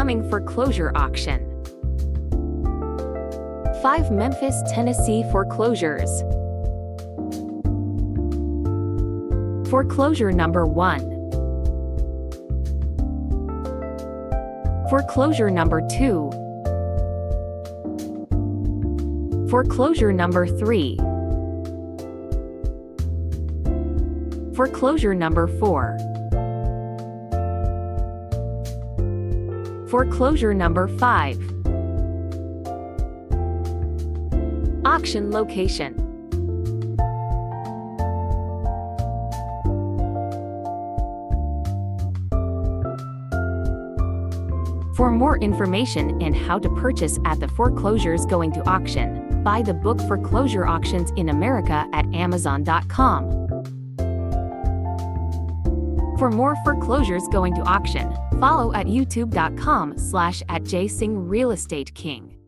upcoming foreclosure auction. 5 Memphis, Tennessee foreclosures. Foreclosure number 1. Foreclosure number 2. Foreclosure number 3. Foreclosure number 4. Foreclosure number 5. Auction location. For more information and how to purchase at the foreclosures going to auction, buy the book Foreclosure Auctions in America at Amazon.com. For more foreclosures going to auction, follow at youtube.com slash at King.